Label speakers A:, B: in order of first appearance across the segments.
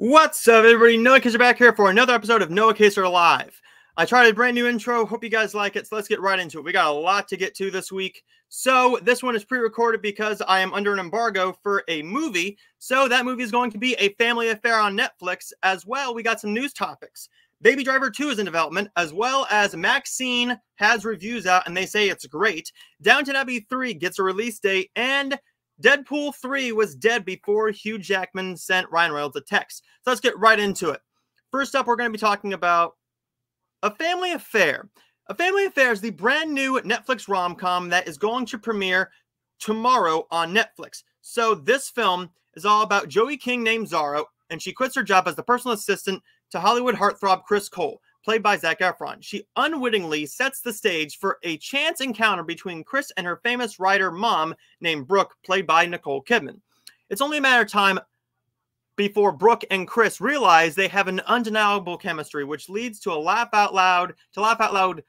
A: What's up, everybody? Noah Kaser back here for another episode of Noah Kaser Live. I tried a brand new intro. Hope you guys like it. So let's get right into it. We got a lot to get to this week. So this one is pre-recorded because I am under an embargo for a movie. So that movie is going to be a family affair on Netflix as well. We got some news topics. Baby Driver 2 is in development, as well as MaXXXine has reviews out and they say it's great. Downton Abbey 3 gets a release date, and Deadpool 3 was dead before Hugh Jackman sent Ryan Reynolds a text. So let's get right into it. First up, we're going to be talking about A Family Affair. A Family Affair is the brand new Netflix rom com that is going to premiere tomorrow on Netflix. So this film is all about Joey King named Zara, and she quits her job as the personal assistant to Hollywood heartthrob Chris Cole played by Zac Efron. She unwittingly sets the stage for a chance encounter between Chris and her famous writer mom named Brooke, played by Nicole Kidman. It's only a matter of time before Brooke and Chris realize they have an undeniable chemistry, which leads to a laugh out loud to laugh out loud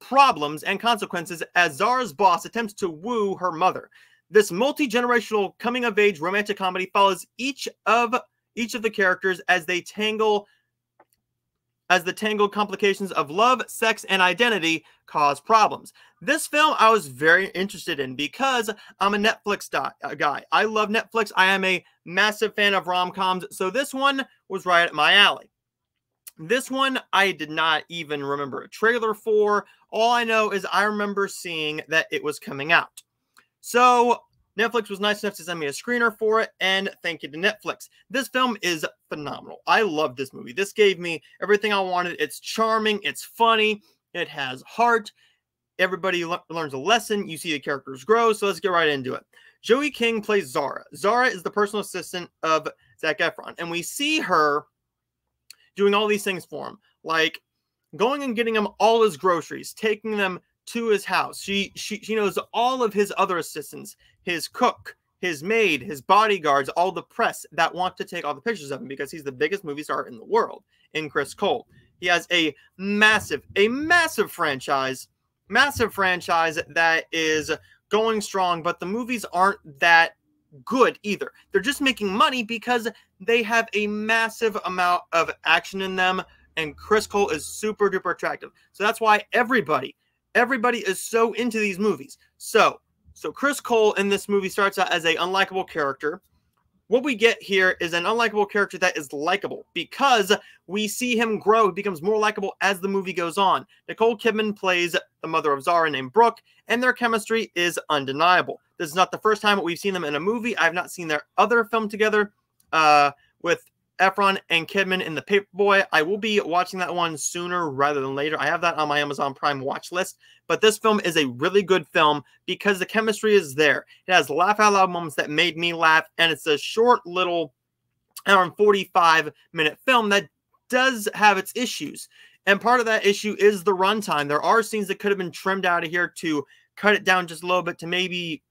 A: problems and consequences as Zara's boss attempts to woo her mother. This multi-generational coming of age romantic comedy follows each of each of the characters as they tangle as the tangled complications of love, sex, and identity cause problems. This film I was very interested in because I'm a Netflix uh, guy. I love Netflix. I am a massive fan of rom coms. So this one was right at my alley. This one I did not even remember a trailer for. All I know is I remember seeing that it was coming out. So Netflix was nice enough to send me a screener for it, and thank you to Netflix. This film is phenomenal. I love this movie. This gave me everything I wanted. It's charming, it's funny, it has heart. Everybody le- learns a lesson. You see the characters grow, so let's get right into it. Joey King plays Zara. Zara is the personal assistant of Zac Efron, and we see her doing all these things for him, like going and getting him all his groceries, taking them to his house. She she she knows all of his other assistants, his cook, his maid, his bodyguards, all the press that want to take all the pictures of him because he's the biggest movie star in the world in Chris Cole. He has a massive, a massive franchise, massive franchise that is going strong, but the movies aren't that good either. They're just making money because they have a massive amount of action in them, and Chris Cole is super duper attractive. So that's why everybody, everybody is so into these movies. So, so Chris Cole in this movie starts out as a unlikable character. What we get here is an unlikable character that is likable because we see him grow. He becomes more likable as the movie goes on. Nicole Kidman plays the mother of Zara named Brooke, and their chemistry is undeniable. This is not the first time we've seen them in a movie. I've not seen their other film together uh, with Efron and Kidman in The Paperboy. I will be watching that one sooner rather than later. I have that on my Amazon Prime watch list. But this film is a really good film because the chemistry is there. It has laugh out loud moments that made me laugh, and it's a short little hour and 45 minute film that does have its issues. And part of that issue is the runtime. There are scenes that could have been trimmed out of here to cut it down just a little bit to maybe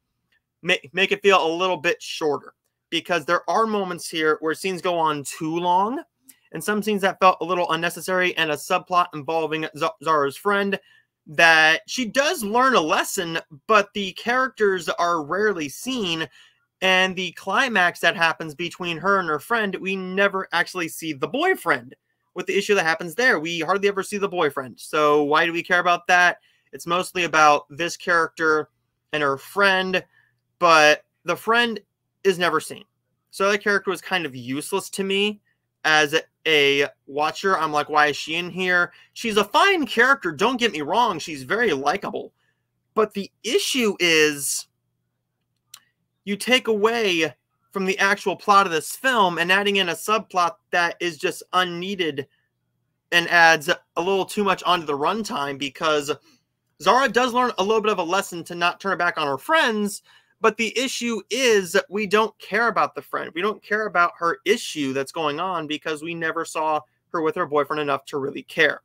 A: make, make it feel a little bit shorter because there are moments here where scenes go on too long and some scenes that felt a little unnecessary and a subplot involving Zara's friend that she does learn a lesson, but the characters are rarely seen. And the climax that happens between her and her friend, we never actually see the boyfriend with the issue that happens there. We hardly ever see the boyfriend. So, why do we care about that? It's mostly about this character and her friend, but the friend is never seen. So that character was kind of useless to me as a watcher. I'm like, why is she in here? She's a fine character, don't get me wrong. She's very likable. But the issue is you take away from the actual plot of this film and adding in a subplot that is just unneeded and adds a little too much onto the runtime because Zara does learn a little bit of a lesson to not turn her back on her friends, but the issue is we don't care about the friend. We don't care about her issue that's going on because we never saw her with her boyfriend enough to really care.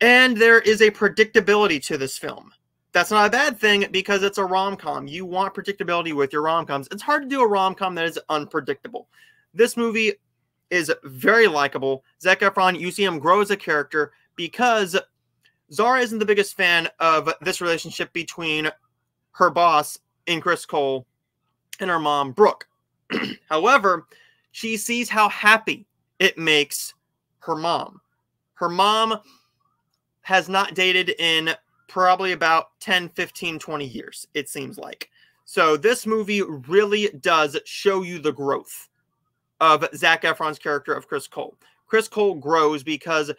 A: And there is a predictability to this film. That's not a bad thing because it's a rom com. You want predictability with your rom coms. It's hard to do a rom com that is unpredictable. This movie is very likable. Zac Efron, you see him grow as a character because Zara isn't the biggest fan of this relationship between her boss in Chris Cole and her mom, Brooke. However, She sees how happy it makes her mom. Her mom has not dated in probably about 10, 15, 20 years, it seems like. So this movie really does show you the growth of Zac Efron's character of Chris Cole. Chris Cole grows because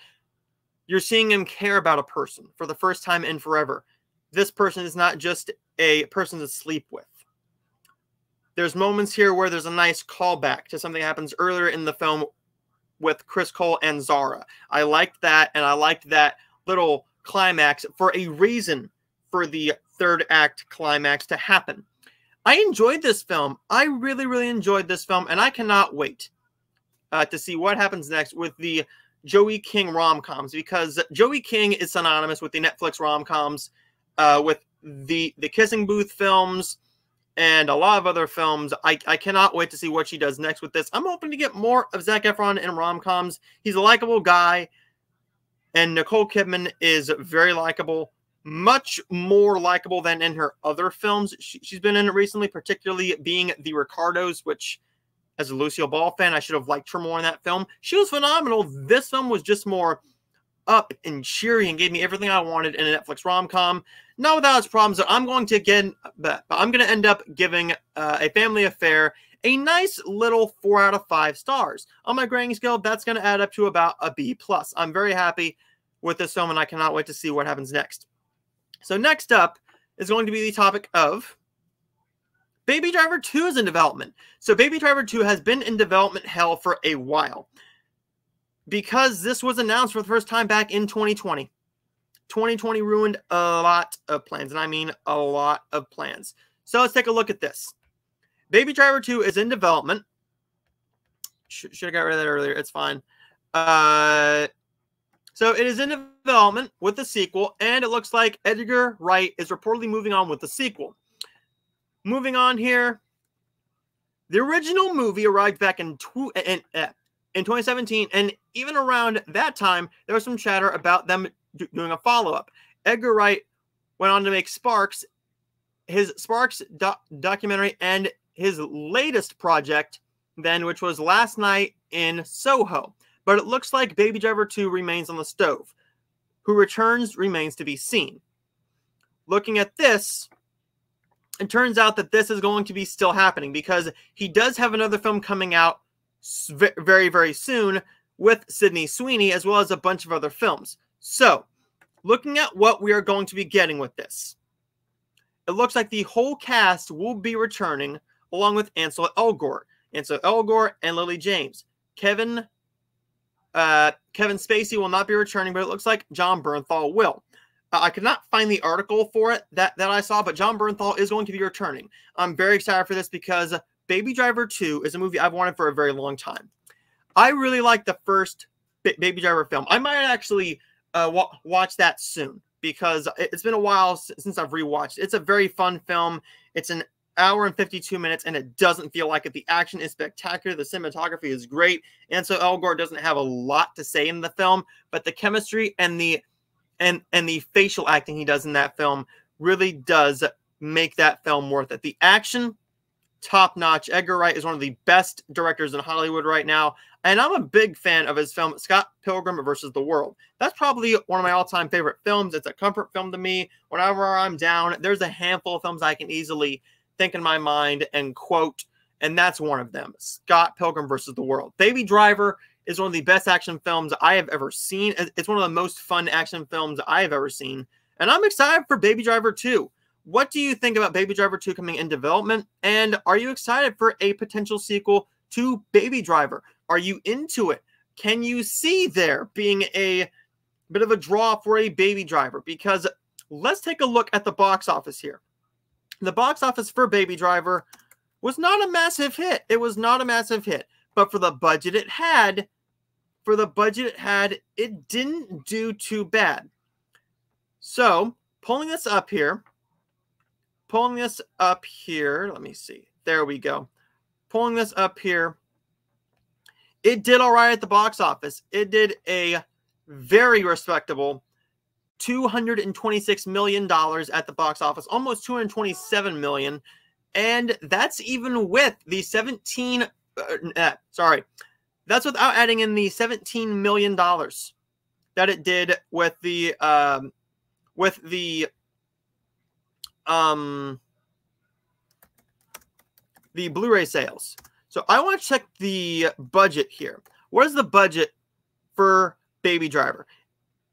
A: you're seeing him care about a person for the first time in forever. This person is not just a person to sleep with. There's moments here where there's a nice callback to something that happens earlier in the film with Chris Cole and Zara. I liked that, and I liked that little climax for a reason for the third act climax to happen. I enjoyed this film. I really, really enjoyed this film, and I cannot wait uh, to see what happens next with the Joey King rom coms because Joey King is synonymous with the Netflix rom coms, uh, with the the Kissing Booth films, and a lot of other films. I, I cannot wait to see what she does next with this. I'm hoping to get more of Zac Efron in rom coms. He's a likable guy, and Nicole Kidman is very likable, much more likable than in her other films she, has been in recently, particularly being The Ricardos, which, as a Lucille Ball fan, I should have liked her more in that film. She was phenomenal. This film was just more up and cheery and gave me everything I wanted in a Netflix rom com. Not without its problems. So I'm going to again, I'm going to end up giving uh, a family affair a nice little four out of five stars on my grading scale. That's going to add up to about a B plus. I'm very happy with this film, and I cannot wait to see what happens next. So next up is going to be the topic of Baby Driver 2 is in development. So Baby Driver 2 has been in development hell for a while because this was announced for the first time back in 2020. 2020 ruined a lot of plans, and I mean a lot of plans. So let's take a look at this. Baby Driver 2 is in development. Should, have got rid of that earlier. It's fine. Uh, so it is in development with the sequel, and it looks like Edgar Wright is reportedly moving on with the sequel. Moving on here, the original movie arrived back in, two, in, uh, in 2017, and even around that time, there was some chatter about them doing a follow up. Edgar Wright went on to make Sparks, his Sparks doc documentary, and his latest project, then, which was Last Night in Soho. But it looks like Baby Driver 2 remains on the stove. Who returns remains to be seen. Looking at this, it turns out that this is going to be still happening because he does have another film coming out very, very soon with Sydney Sweeney, as well as a bunch of other films. So, looking at what we are going to be getting with this, it looks like the whole cast will be returning along with Ansel Elgort. Ansel Elgort and Lily James. Kevin uh, Kevin Spacey will not be returning, but it looks like Jon Bernthal will. Uh, I could not find the article for it that, that I saw, but Jon Bernthal is going to be returning. I'm very excited for this because Baby Driver 2 is a movie I've wanted for a very long time. I really like the first Baby Driver film. I might actually uh, wa watch that soon because it's been a while since I've rewatched. It's a very fun film. It's an hour and 52 minutes and it doesn't feel like it. The action is spectacular. The cinematography is great. Ansel Elgort doesn't have a lot to say in the film, but the chemistry and the and and the facial acting he does in that film really does make that film worth it. The action top notch. Edgar Wright is one of the best directors in Hollywood right now. And I'm a big fan of his film, Scott Pilgrim versus the World. That's probably one of my all time favorite films. It's a comfort film to me. Whenever I'm down, there's a handful of films I can easily think in my mind and quote, and that's one of them Scott Pilgrim versus the World. Baby Driver is one of the best action films I have ever seen. It's one of the most fun action films I have ever seen. And I'm excited for Baby Driver 2. What do you think about Baby Driver 2 coming in development? And are you excited for a potential sequel to Baby Driver? Are you into it? Can you see there being a bit of a draw for a Baby Driver? Because let's take a look at the box office here. The box office for Baby Driver was not a massive hit. It was not a massive hit. But for the budget it had, for the budget it had, it didn't do too bad. So, pulling this up here, pulling this up here. Let me see. There we go. Pulling this up here. It did all right at the box office. It did a very respectable $226 million at the box office, almost 227 million. And that's even with the 17 uh, uh, sorry, that's without adding in the seventeen million dollars that it did with the um, with the um the Blu-ray sales. So I want to check the budget here. What is the budget for Baby Driver?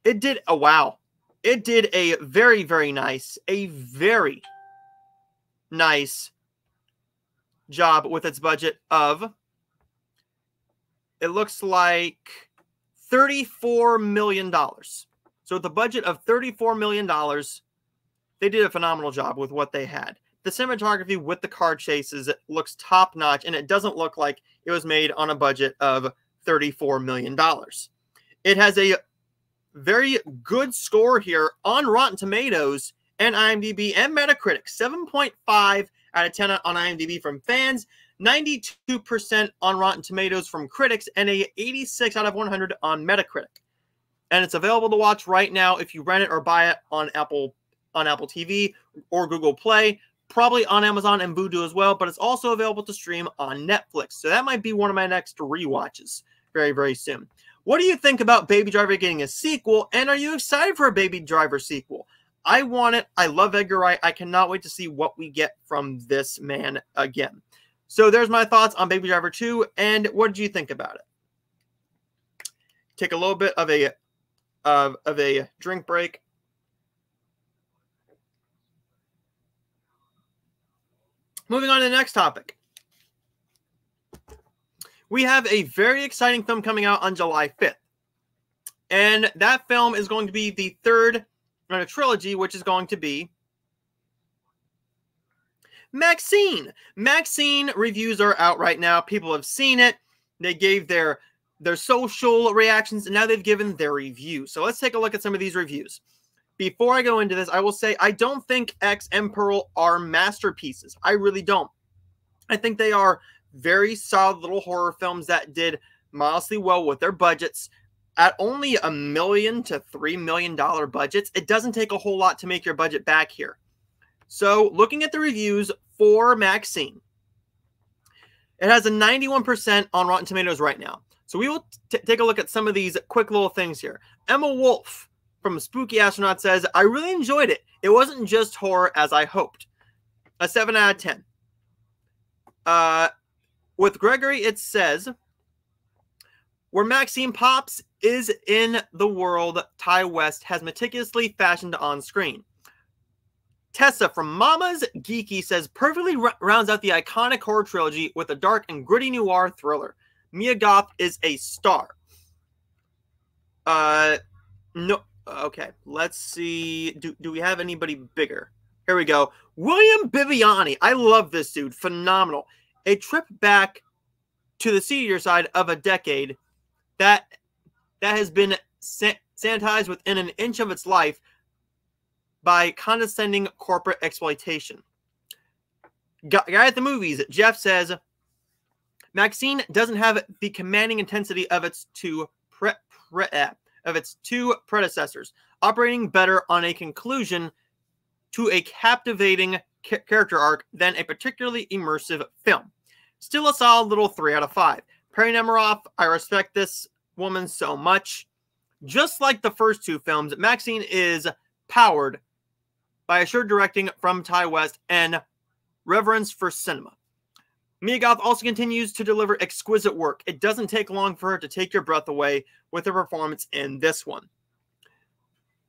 A: It did a oh, wow. It did a very very nice, a very nice job with its budget of it looks like 34 million dollars. So with the budget of 34 million dollars, they did a phenomenal job with what they had. The cinematography with the car chases looks top notch, and it doesn't look like it was made on a budget of $34 million. It has a very good score here on Rotten Tomatoes and IMDb and Metacritic 7.5 out of 10 on IMDb from fans, 92% on Rotten Tomatoes from critics, and a 86 out of 100 on Metacritic. And it's available to watch right now if you rent it or buy it on Apple on Apple TV or Google Play, probably on Amazon and Vudu as well, but it's also available to stream on Netflix. So that might be one of my next re-watches very, very soon. What do you think about Baby Driver getting a sequel? And are you excited for a Baby Driver sequel? I want it. I love Edgar Wright. I cannot wait to see what we get from this man again. So there's my thoughts on Baby Driver 2. And what did you think about it? Take a little bit of a of, of a drink break. Moving on to the next topic. We have a very exciting film coming out on July 5th. And that film is going to be the third in a trilogy, which is going to be MaXXXine. MaXXXine reviews are out right now. People have seen it. They gave their their social reactions, and now they've given their review. So let's take a look at some of these reviews. Before I go into this, I will say I don't think X and Pearl are masterpieces. I really don't. I think they are very solid little horror films that did modestly well with their budgets. At only a million to three million dollar budgets, it doesn't take a whole lot to make your budget back here. So, looking at the reviews for MaXXXine, it has a 91% on Rotten Tomatoes right now. So, we will take a look at some of these quick little things here. Emma Wolf from Spooky Astronaut says, I really enjoyed it. It wasn't just horror as I hoped. A 7 out of 10. Uh, with Gregory, it says, where MaXXXine Pops is in the world Ti West has meticulously fashioned on screen. Tessa from Mama's Geeky says perfectly rounds out the iconic horror trilogy with a dark and gritty noir thriller. Mia Goth is a star. Uh, no, Okay, let's see. Do, do we have anybody bigger? Here we go. William Bibbiani. I love this dude. Phenomenal. A trip back to the seedier side of a decade that that has been sanitized within an inch of its life by condescending corporate exploitation. Guy at the movies, Jeff says, Maxine doesn't have the commanding intensity of its two pre, pre, uh, of its two predecessors, operating better on a conclusion to a captivating ca- character arc than a particularly immersive film. Still a solid little 3 out of 5. Perri Nemiroff, I respect this woman so much. Just like the first two films, MaXXXine is powered by assured directing from Ti West and reverence for cinema. Mia Goth also continues to deliver exquisite work. It doesn't take long for her to take your breath away with her performance in this one.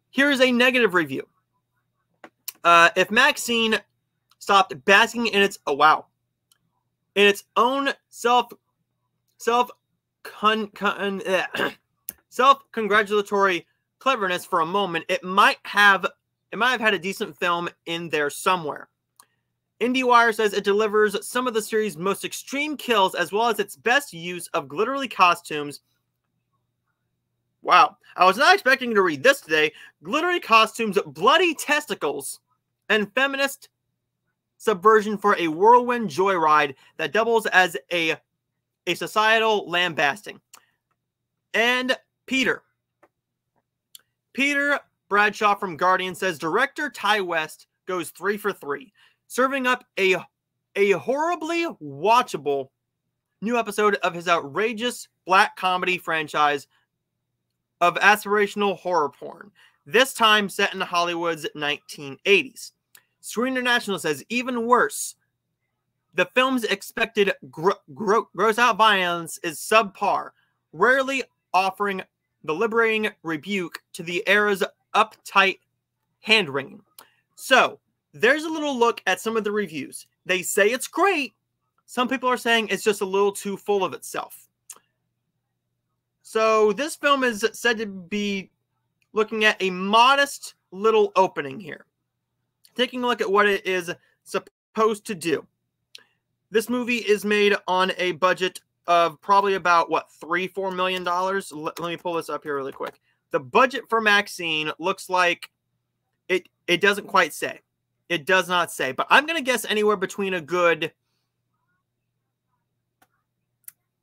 A: Here is a negative review. Uh, if MaXXXine stopped basking in its oh wow, in its own self self con, con self congratulatory cleverness for a moment, it might have it might have had a decent film in there somewhere. IndieWire says it delivers some of the series' most extreme kills as well as its best use of glittery costumes. Wow, I was not expecting to read this today. Glittery costumes, bloody testicles, and feminist subversion for a whirlwind joyride that doubles as a, a societal lambasting. And Peter. Peter Bradshaw from Guardian says director Ti West goes three for three serving up a, a horribly watchable new episode of his outrageous black comedy franchise of aspirational horror porn, this time set in Hollywood's 1980s. Screen International says even worse. The film's expected gro- gro- gross out violence is subpar, rarely offering the liberating rebuke to the era's uptight hand wringing. So, there's a little look at some of the reviews. They say it's great. Some people are saying it's just a little too full of itself. So, this film is said to be looking at a modest little opening here. Taking a look at what it is supposed to do. This movie is made on a budget of probably about what three, four million dollars. Let, me pull this up here really quick. The budget for MaXXXine looks like it it doesn't quite say. It does not say, but I'm gonna guess anywhere between a good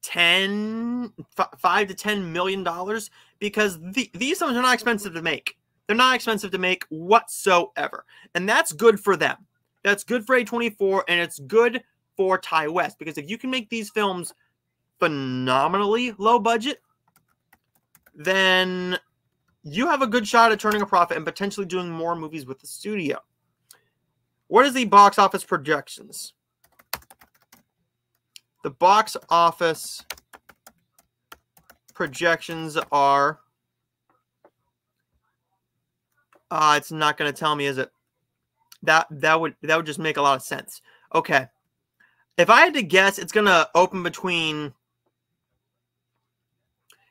A: 10 5 to 10 million dollars because the, these films are not expensive to make. They're not expensive to make whatsoever and that's good for them. That's good for a24 and it's good for Ti West because if you can make these films phenomenally low budget then you have a good shot at turning a profit and potentially doing more movies with the studio what is the box office projections the box office projections are. Uh, it's not going to tell me, is it? That that would that would just make a lot of sense. Okay, if I had to guess, it's going to open between.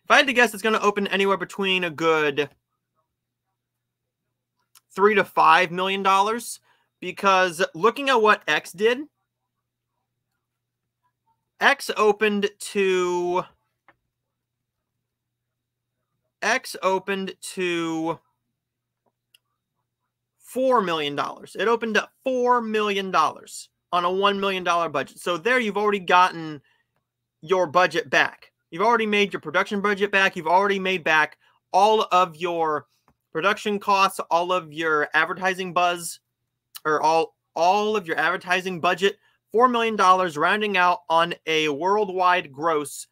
A: If I had to guess, it's going to open anywhere between a good three to five million dollars. Because looking at what X did, X opened to X opened to $4 million. It opened up $4 million on a $1 million budget. So there you've already gotten your budget back. You've already made your production budget back. You've already made back all of your production costs, all of your advertising buzz, or all all of your advertising budget $4 million, rounding out on a worldwide gross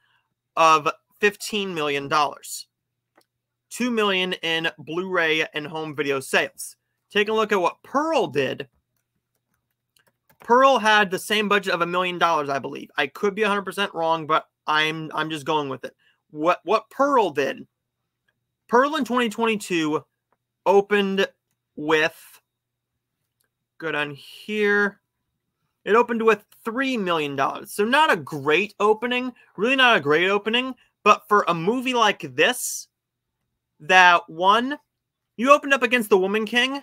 A: of $15 million. 2 million in Blu-ray and home video sales. Take a look at what Pearl did. Pearl had the same budget of a million dollars, I believe. I could be 100% wrong, but I'm I'm just going with it. What what Pearl did? Pearl in 2022 opened with good on here it opened with $3 million. So, not a great opening, really not a great opening. But for a movie like this, that one, you opened up against The Woman King,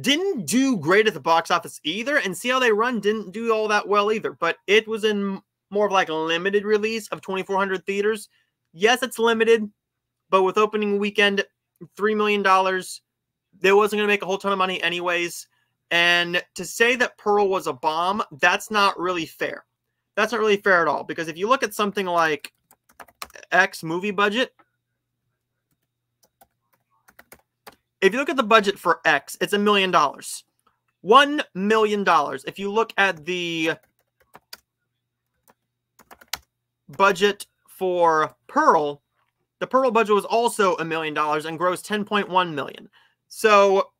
A: didn't do great at the box office either. And See How They Run didn't do all that well either. But it was in more of like a limited release of 2,400 theaters. Yes, it's limited, but with opening weekend, $3 million, they wasn't going to make a whole ton of money anyways. And to say that Pearl was a bomb, that's not really fair. That's not really fair at all. Because if you look at something like X movie budget, if you look at the budget for X, it's a million dollars. One million dollars. If you look at the budget for Pearl, the Pearl budget was also a million dollars and grossed 10.1 million. So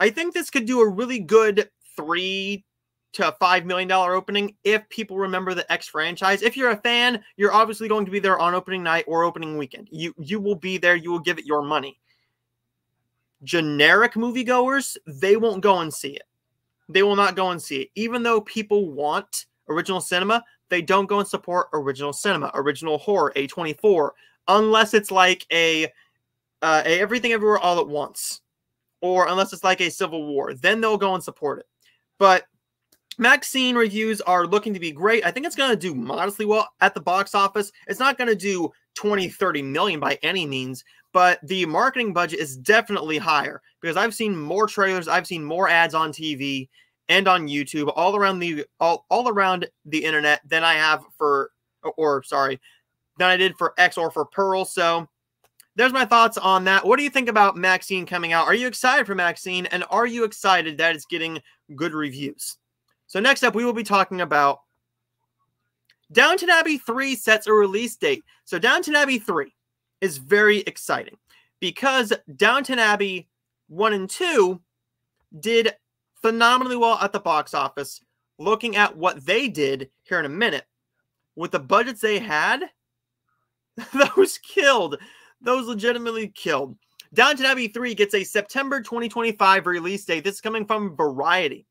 A: I think this could do a really good three to five million dollar opening if people remember the X franchise. If you're a fan, you're obviously going to be there on opening night or opening weekend. You you will be there. You will give it your money. Generic moviegoers, they won't go and see it. They will not go and see it. Even though people want original cinema, they don't go and support original cinema, original horror, A24, unless it's like a, uh, a everything everywhere all at once or unless it's like a civil war, then they'll go and support it. But MaXXXine reviews are looking to be great. I think it's going to do modestly well at the box office. It's not going to do 20, 30 million by any means, but the marketing budget is definitely higher because I've seen more trailers, I've seen more ads on TV and on YouTube all around the all, all around the internet than I have for or, or sorry, than I did for X or for Pearl. So there's my thoughts on that. What do you think about MaXXXine coming out? Are you excited for MaXXXine? And are you excited that it's getting good reviews? So, next up, we will be talking about Downton Abbey 3 sets a release date. So Downton Abbey 3 is very exciting because Downton Abbey 1 and 2 did phenomenally well at the box office. Looking at what they did here in a minute, with the budgets they had, those killed. Those legitimately killed. Downton Abbey 3 gets a September 2025 release date. This is coming from Variety.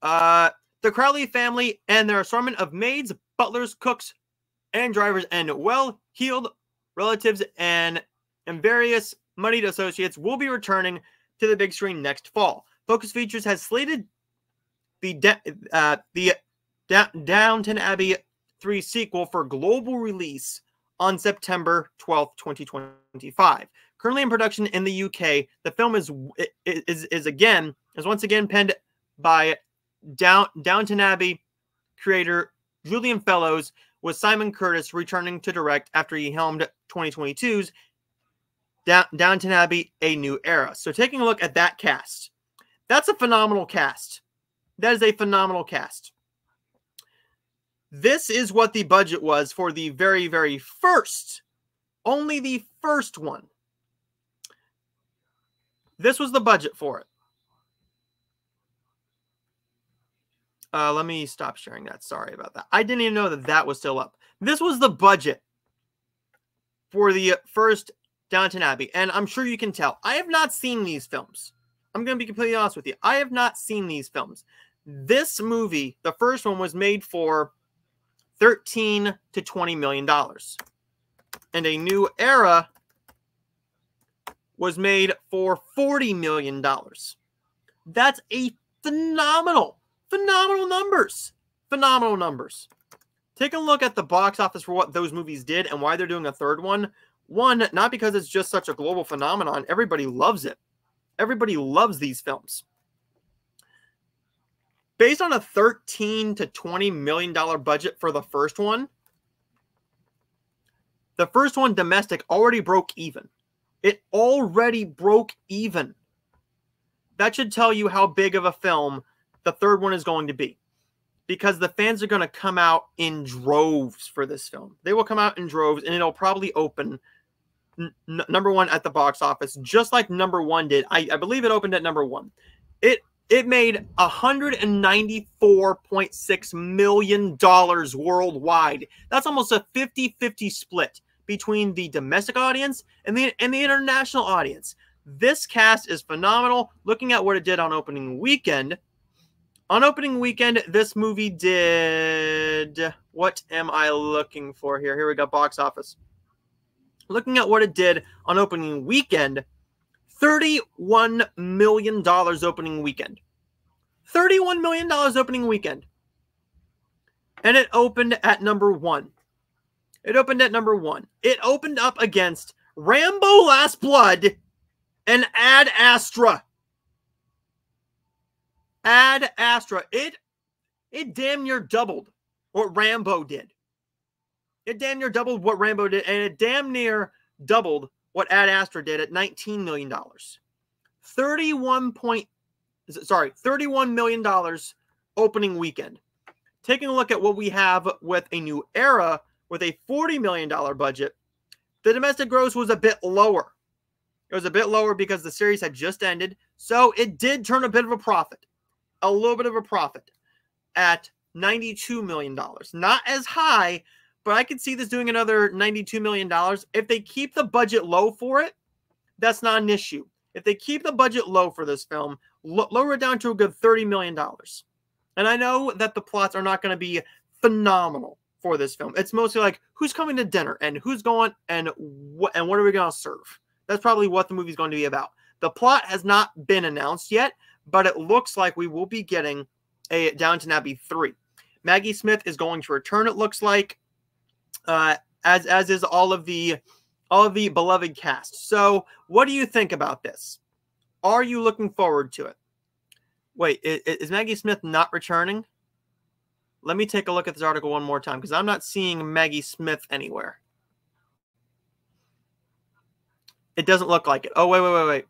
A: Uh, the Crawley family and their assortment of maids, butlers, cooks, and drivers, and well heeled relatives and, and various moneyed associates will be returning to the big screen next fall. Focus Features has slated the uh, the Downton Abbey 3 sequel for global release on September 12th, 2025. Currently in production in the UK, the film is is is again is once again penned by Down, Downton Abbey creator Julian Fellowes, with Simon Curtis returning to direct after he helmed 2022's Down, Downton Abbey: A New Era. So taking a look at that cast, that's a phenomenal cast. That is a phenomenal cast. This is what the budget was for the very, very first, only the first one. This was the budget for it. Uh, let me stop sharing that. Sorry about that. I didn't even know that that was still up. This was the budget for the first Downton Abbey. And I'm sure you can tell. I have not seen these films. I'm going to be completely honest with you. I have not seen these films. This movie, the first one, was made for 13 to 20 million dollars. And a new era was made for 40 million dollars. That's a phenomenal, phenomenal numbers. Phenomenal numbers. Take a look at the box office for what those movies did and why they're doing a third one. One, not because it's just such a global phenomenon, everybody loves it. Everybody loves these films based on a 13 to 20 million dollar budget for the first one the first one domestic already broke even. It already broke even. That should tell you how big of a film the third one is going to be because the fans are going to come out in droves for this film. They will come out in droves and it'll probably open number one at the box office just like number one did. I, I believe it opened at number one. It it made $194.6 million worldwide. That's almost a 50 50 split between the domestic audience and the, and the international audience. This cast is phenomenal. Looking at what it did on opening weekend, on opening weekend, this movie did. What am I looking for here? Here we go, box office. Looking at what it did on opening weekend, $31 million opening weekend. $31 million opening weekend. And it opened at number one. It opened at number one. It opened up against Rambo Last Blood and Ad Astra. Ad Astra. It it damn near doubled what Rambo did. It damn near doubled what Rambo did, and it damn near doubled what Ad Astra did at $19 million. 31 point, sorry, $31 million opening weekend. Taking a look at what we have with a new era with a $40 million budget, the domestic gross was a bit lower. It was a bit lower because the series had just ended. So it did turn a bit of a profit, a little bit of a profit at $92 million. Not as high, but I could see this doing another $92 million. If they keep the budget low for it, that's not an issue. If they keep the budget low for this film, lower it down to a good $30 million. And I know that the plots are not going to be phenomenal for this film. It's mostly like who's coming to dinner and who's going and what and what are we going to serve. That's probably what the movie's going to be about. The plot has not been announced yet, but it looks like we will be getting a Downton Abbey 3. Maggie Smith is going to return it looks like uh, as as is all of the all of the beloved cast. So, what do you think about this? Are you looking forward to it? Wait, is, is Maggie Smith not returning? Let me take a look at this article one more time because I'm not seeing Maggie Smith anywhere. It doesn't look like it. Oh, wait, wait, wait, wait.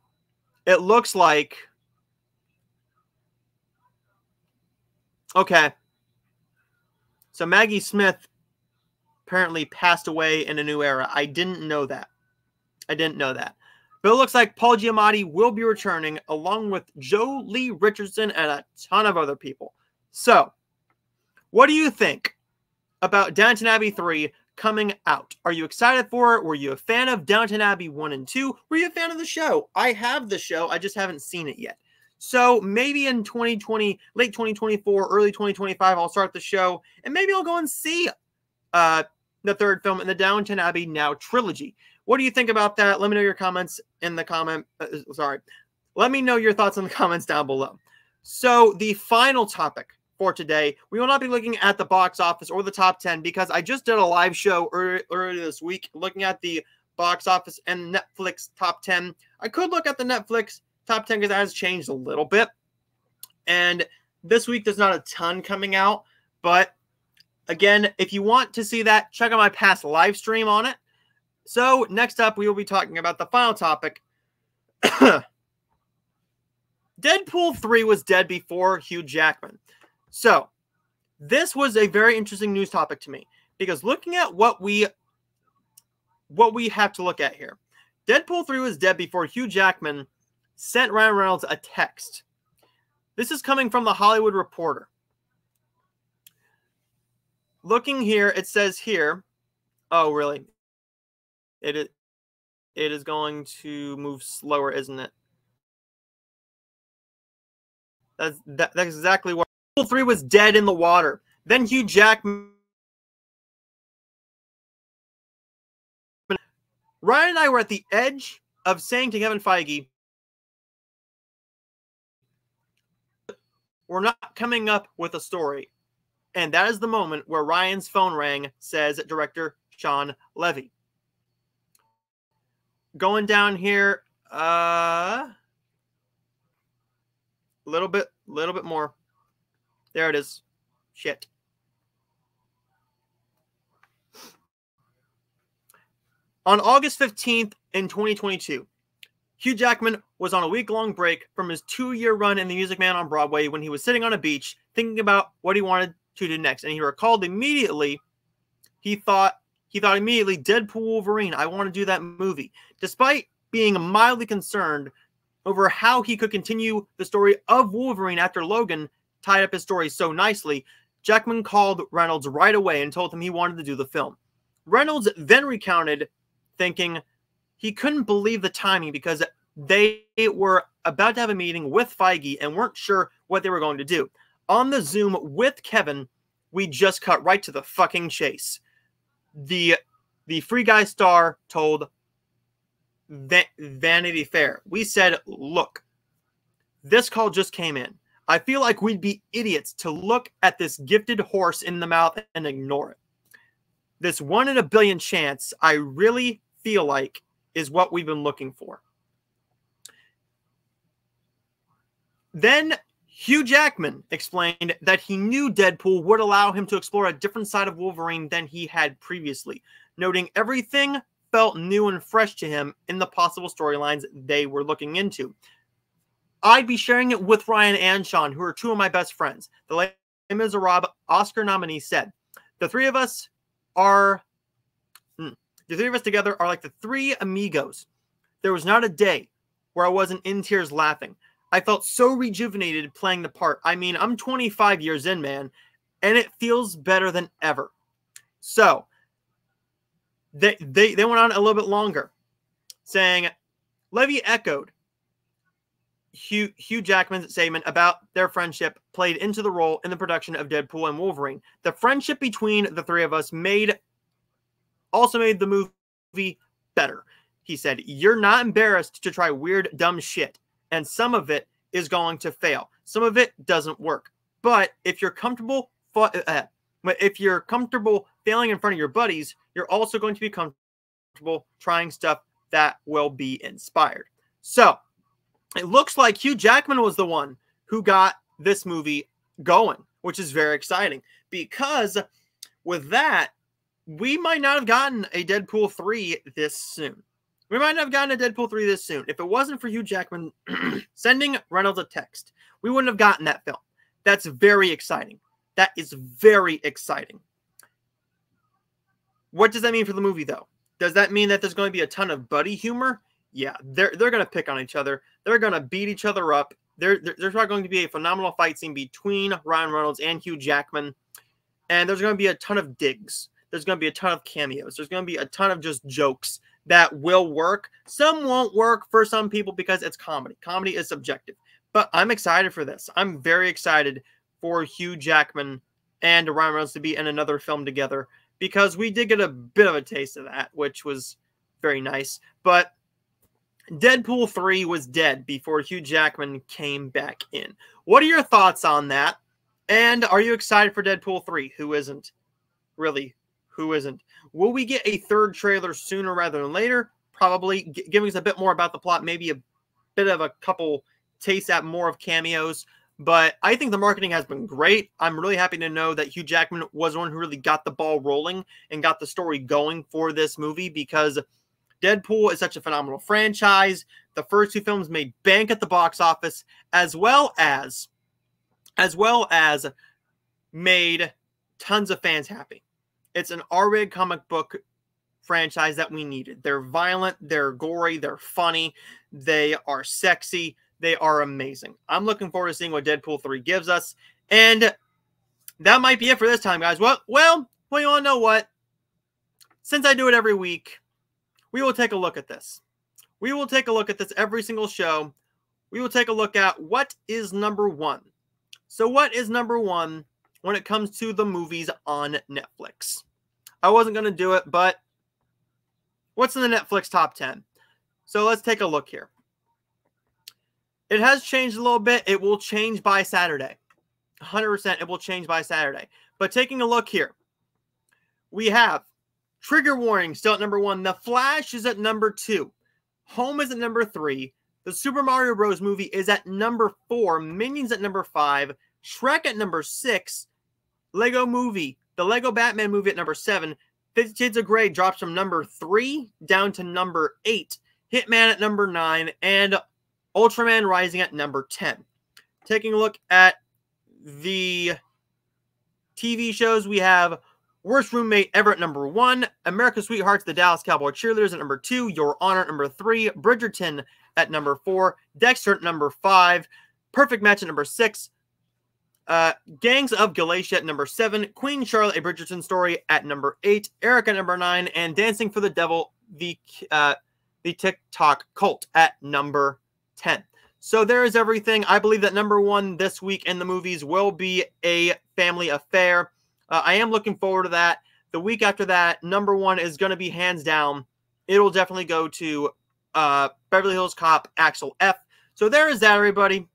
A: It looks like. Okay. So Maggie Smith apparently passed away in a new era. I didn't know that. I didn't know that. But it looks like Paul Giamatti will be returning along with Joely Richardson and a ton of other people. So, what do you think about Downton Abbey 3 coming out? Are you excited for it? Were you a fan of Downton Abbey 1 and 2? Were you a fan of the show? I have the show, I just haven't seen it yet. So maybe in 2020, late 2024, early 2025, I'll start the show and maybe I'll go and see uh, the third film in the Downton Abbey Now trilogy. What do you think about that? Let me know your comments in the comment. Uh, sorry. Let me know your thoughts in the comments down below. So the final topic for today, we will not be looking at the box office or the top 10 because I just did a live show earlier, earlier this week looking at the box office and Netflix top 10. I could look at the Netflix top 10 because that has changed a little bit. And this week, there's not a ton coming out. But again, if you want to see that, check out my past live stream on it. So, next up, we will be talking about the final topic. Deadpool 3 was dead before Hugh Jackman. So, this was a very interesting news topic to me because looking at what we what we have to look at here. Deadpool 3 was dead before Hugh Jackman sent Ryan Reynolds a text. This is coming from the Hollywood Reporter. Looking here, it says here, oh, really? It is, it is going to move slower, isn't it? That's, that, that's exactly what. 3 was dead in the water. Then Hugh Jackman. Ryan and I were at the edge of saying to Kevin Feige, we're not coming up with a story. And that is the moment where Ryan's phone rang, says director Shawn Levy. Going down here, uh, a little bit, little bit more. There it is. Shit. On August 15th in 2022, Hugh Jackman was on a week long break from his two year run in The Music Man on Broadway when he was sitting on a beach thinking about what he wanted to do next. And he recalled immediately, he thought, he thought immediately, Deadpool Wolverine, I want to do that movie. Despite being mildly concerned over how he could continue the story of Wolverine after Logan tied up his story so nicely, Jackman called Reynolds right away and told him he wanted to do the film. Reynolds then recounted, thinking, he couldn't believe the timing because they were about to have a meeting with Feige and weren't sure what they were going to do. On the Zoom with Kevin, we just cut right to the fucking chase. The the Free Guy star told Va- Vanity Fair, we said, look, this call just came in. I feel like we'd be idiots to look at this gifted horse in the mouth and ignore it. This one in a billion chance, I really feel like is what we've been looking for. Then Hugh Jackman explained that he knew Deadpool would allow him to explore a different side of Wolverine than he had previously, noting everything felt new and fresh to him in the possible storylines they were looking into. I'd be sharing it with Ryan and Sean, who are two of my best friends. The Les Miserables Oscar nominee said, The three of us are hmm, the three of us together are like the three amigos. There was not a day where I wasn't in tears laughing. I felt so rejuvenated playing the part. I mean, I'm 25 years in, man, and it feels better than ever. So they they, they went on a little bit longer, saying Levy echoed Hugh, Hugh Jackman's statement about their friendship played into the role in the production of Deadpool and Wolverine. The friendship between the three of us made also made the movie better. He said, You're not embarrassed to try weird, dumb shit. And some of it is going to fail. Some of it doesn't work. But if you're comfortable, uh, if you're comfortable failing in front of your buddies, you're also going to be comfortable trying stuff that will be inspired. So it looks like Hugh Jackman was the one who got this movie going, which is very exciting because with that, we might not have gotten a Deadpool 3 this soon. We might not have gotten a Deadpool 3 this soon. If it wasn't for Hugh Jackman sending Reynolds a text, we wouldn't have gotten that film. That's very exciting. That is very exciting. What does that mean for the movie, though? Does that mean that there's going to be a ton of buddy humor? Yeah, they're they're going to pick on each other. They're going to beat each other up. There, there's probably going to be a phenomenal fight scene between Ryan Reynolds and Hugh Jackman, and there's going to be a ton of digs. There's going to be a ton of cameos. There's going to be a ton of just jokes that will work. Some won't work for some people because it's comedy. Comedy is subjective. But I'm excited for this. I'm very excited for Hugh Jackman and Ryan Reynolds to be in another film together because we did get a bit of a taste of that, which was very nice. But Deadpool 3 was dead before Hugh Jackman came back in. What are your thoughts on that? And are you excited for Deadpool 3? Who isn't? Really, who isn't? Will we get a third trailer sooner rather than later? Probably, G- giving us a bit more about the plot, maybe a bit of a couple tastes at more of cameos. But I think the marketing has been great. I'm really happy to know that Hugh Jackman was one who really got the ball rolling and got the story going for this movie because Deadpool is such a phenomenal franchise. The first two films made bank at the box office as well as as well as made tons of fans happy. It's an R-rated comic book franchise that we needed. They're violent, they're gory, they're funny, they are sexy, they are amazing. I'm looking forward to seeing what Deadpool 3 gives us. And that might be it for this time, guys. Well, well, well, you know what? Since I do it every week, we will take a look at this. We will take a look at this every single show. We will take a look at what is number one. So, what is number one when it comes to the movies on Netflix? I wasn't going to do it, but what's in the Netflix top 10? So, let's take a look here. It has changed a little bit. It will change by Saturday. 100% it will change by Saturday. But taking a look here, we have Trigger Warning still at number one. The Flash is at number two. Home is at number three. The Super Mario Bros. movie is at number four. Minions at number five. Shrek at number six. Lego Movie, the Lego Batman movie at number seven. Fifty Shades of Grey drops from number three down to number eight. Hitman at number nine. And Ultraman Rising at number 10. Taking a look at the TV shows, we have Worst Roommate Ever at number one, America's Sweethearts, The Dallas Cowboy Cheerleaders at number two, Your Honor at number three, Bridgerton at number four, Dexter at number five, Perfect Match at number six, uh, Gangs of Galicia at number seven, Queen Charlotte, a Bridgerton story at number eight, Erica at number nine, and Dancing for the Devil, the uh, the TikTok cult at number 10. So there is everything. I believe that number one this week in the movies will be a family affair. Uh, I am looking forward to that. The week after that, number one is going to be hands down. It'll definitely go to uh, Beverly Hills Cop Axel F. So there is that, everybody.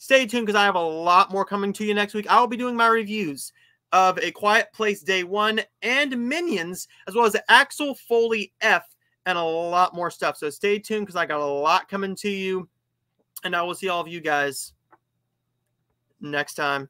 A: Stay tuned because I have a lot more coming to you next week. I will be doing my reviews of A Quiet Place Day One and Minions, as well as Axel Foley F, and a lot more stuff. So stay tuned because I got a lot coming to you. And I will see all of you guys next time.